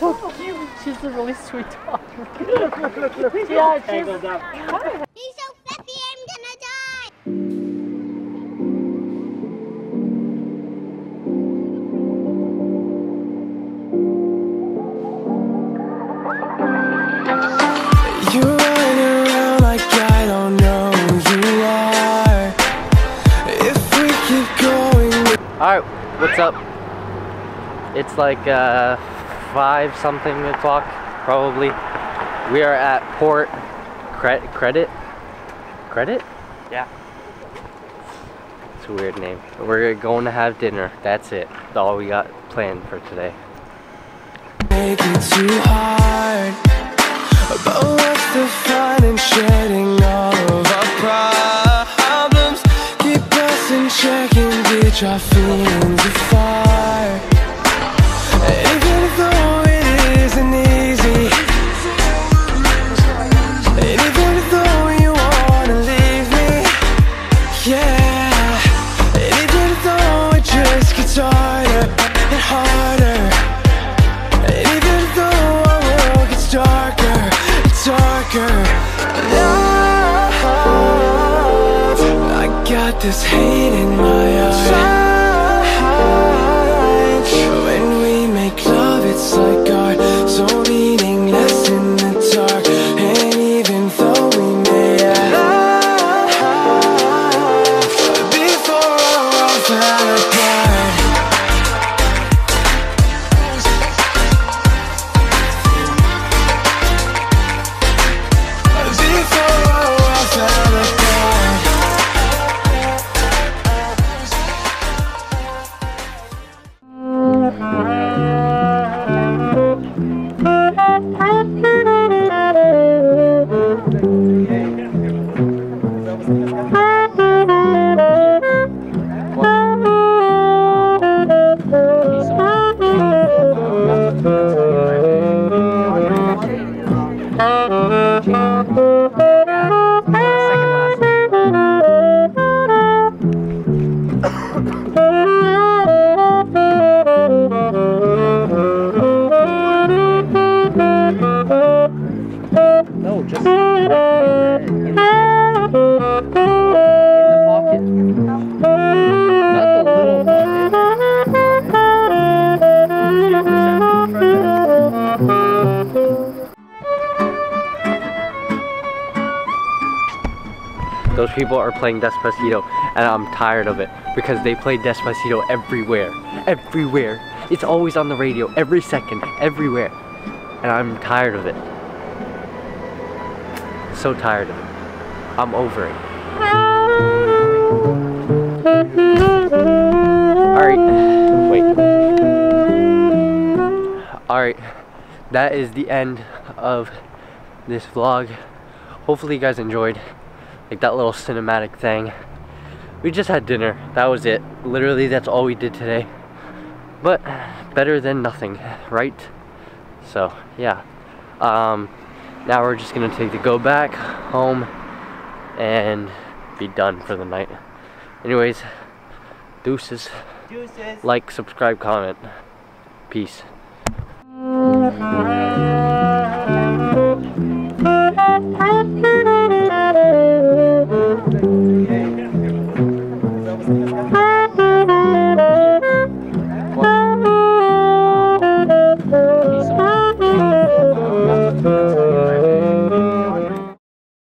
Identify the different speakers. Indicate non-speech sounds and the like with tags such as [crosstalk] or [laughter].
Speaker 1: She's a really sweet dog. [laughs] yeah, she's...
Speaker 2: He's so fluffy, I'm gonna die.
Speaker 3: You run around like I don't know who you are. If we keep going,
Speaker 1: Alright, what's up? It's like uh, 5 something o'clock, probably. We are at Port Cre- Credit? Credit? Yeah. It's a weird name. We're going to have dinner. That's it. That's all we got planned for today.
Speaker 3: make it too hard. But what's the fun in shedding all of our problems? Keep us in check and ditch our feelings apart. It just gets harder and harder. And even though our world gets darker, It's darker. Love, I got this hate in my eyes. When we make love, it's like
Speaker 1: No, just [laughs] Those people are playing Despacito and I'm tired of it because they play Despacito everywhere. Everywhere. It's always on the radio, every second, everywhere. And I'm tired of it. So tired of it. I'm over it. Alright, wait. Alright, that is the end of this vlog. Hopefully you guys enjoyed like that little cinematic thing. We just had dinner. That was it. Literally that's all we did today. But better than nothing, right? So, yeah. Um now we're just gonna take the go back home and be done for the night. Anyways, deuces.
Speaker 4: Deuces.
Speaker 1: Like, subscribe, comment. Peace.